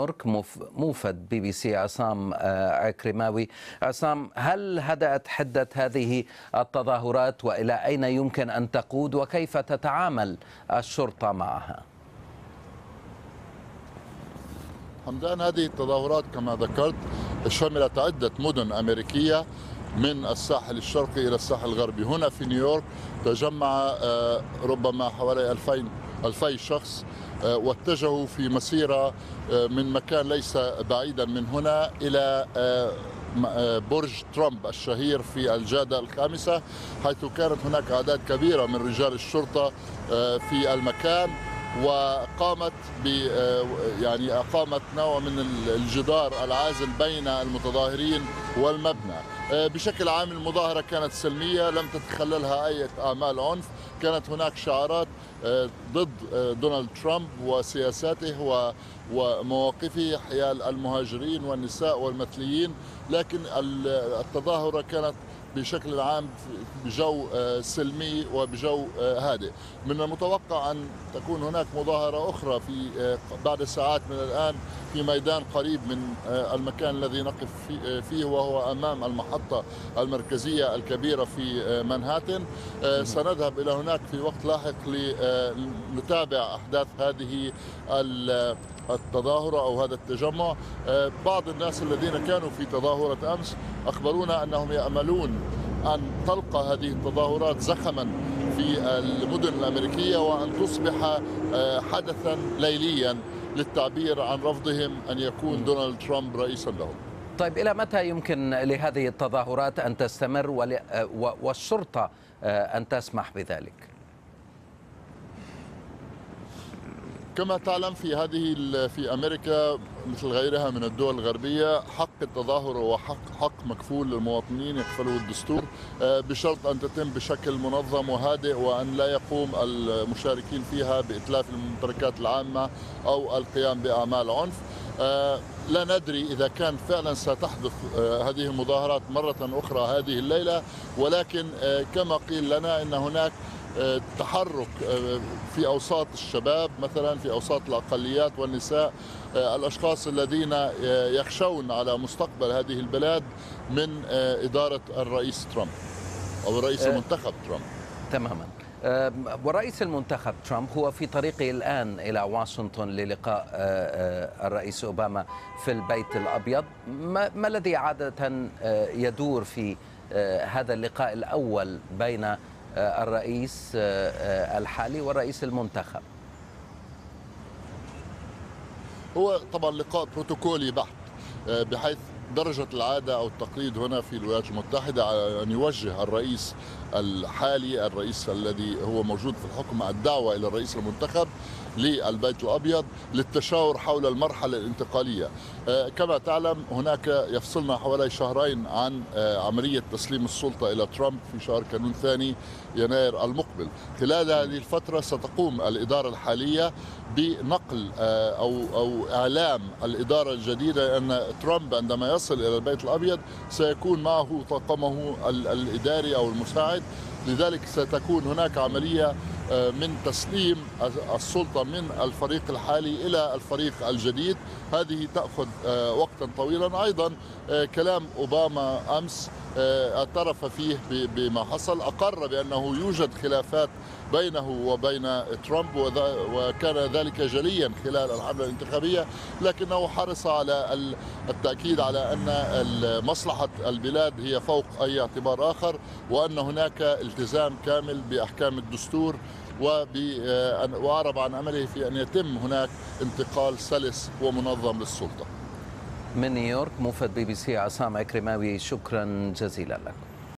نيويورك موفد بي بي سي عصام عكرماوي عصام هل هدأت حدة هذه التظاهرات وإلى أين يمكن أن تقود وكيف تتعامل الشرطة معها؟ حمدان هذه التظاهرات كما ذكرت شملت عدة مدن أمريكية من الساحل الشرقي إلى الساحل الغربي هنا في نيويورك تجمع ربما حوالي 2000 ألفي شخص واتجهوا في مسيرة من مكان ليس بعيدا من هنا إلى برج ترامب الشهير في الجادة الخامسة حيث كانت هناك أعداد كبيرة من رجال الشرطة في المكان. وقامت ب يعني أقامت نوع من الجدار العازل بين المتظاهرين والمبنى. بشكل عام المظاهرة كانت سلمية لم تتخللها أي اعمال عنف. كانت هناك شعارات ضد دونالد ترامب وسياساته ومواقفه حيال المهاجرين والنساء والمثليين. لكن التظاهرة كانت بشكل عام بجو سلمي وبجو هادئ. من المتوقع أن تكون هناك مظاهرة أخرى في بعد ساعات من الآن في ميدان قريب من المكان الذي نقف فيه وهو أمام المحطة المركزية الكبيرة في منهاتن سنذهب إلى هناك في وقت لاحق لنتابع أحداث هذه التظاهرة أو هذا التجمع. بعض الناس الذين كانوا في تظاهرة أمس أخبرونا أنهم يأملون أن تلقى هذه التظاهرات زخما في المدن الأمريكية وأن تصبح حدثا ليليا للتعبير عن رفضهم أن يكون دونالد ترامب رئيسا لهم. طيب إلى متى يمكن لهذه التظاهرات أن تستمر والشرطة أن تسمح بذلك؟ كما تعلم في هذه في أمريكا مثل غيرها من الدول الغربية حق التظاهر هو حق حق مكفول للمواطنين يكفله الدستور بشرط أن تتم بشكل منظم وهادئ وأن لا يقوم المشاركين فيها بإتلاف الممتلكات العامة أو القيام بأعمال عنف. لا ندري إذا كان فعلا ستحدث هذه المظاهرات مرة أخرى هذه الليلة ولكن كما قيل لنا إن هناك تحرك في أوساط الشباب مثلا في أوساط الأقليات والنساء الأشخاص الذين يخشون على مستقبل هذه البلاد من إدارة الرئيس ترامب أو الرئيس المنتخب ترامب. تماما. ورئيس المنتخب ترامب هو في طريقه الآن إلى واشنطن للقاء الرئيس أوباما في البيت الأبيض. ما الذي عادة يدور في هذا اللقاء الأول بين الرئيس الحالي والرئيس المنتخب. هو طبعا لقاء بروتوكولي بحت بحيث درجة العادة أو التقليد هنا في الولايات المتحدة على أن يوجه الرئيس الحالي الرئيس الذي هو موجود في الحكم الدعوة إلى الرئيس المنتخب للبيت الأبيض للتشاور حول المرحلة الانتقالية. كما تعلم هناك يفصلنا حوالي شهرين عن عملية تسليم السلطة إلى ترامب في شهر كانون ثاني يناير المقبل. خلال هذه الفترة ستقوم الإدارة الحالية بنقل أو أو إعلام الإدارة الجديدة أن ترامب عندما يصل إلى البيت الأبيض سيكون معه طاقمه الإداري أو المساعد. لذلك ستكون هناك عملية من تسليم السلطة من الفريق الحالي إلى الفريق الجديد. هذه تأخذ وقتا طويلا. أيضا كلام أوباما أمس اعترف فيه بما حصل. أقر بأنه يوجد خلافات بينه وبين ترامب وكان ذلك جليا خلال الحملة الانتخابية. لكنه حرص على التأكيد على أن مصلحة البلاد هي فوق أي اعتبار آخر وأن هناك التزام كامل بأحكام الدستور وأعرب عن أمله في أن يتم هناك انتقال سلس ومنظم للسلطة. من نيويورك موفد بي بي سي عصام عكرماوي شكرا جزيلا لك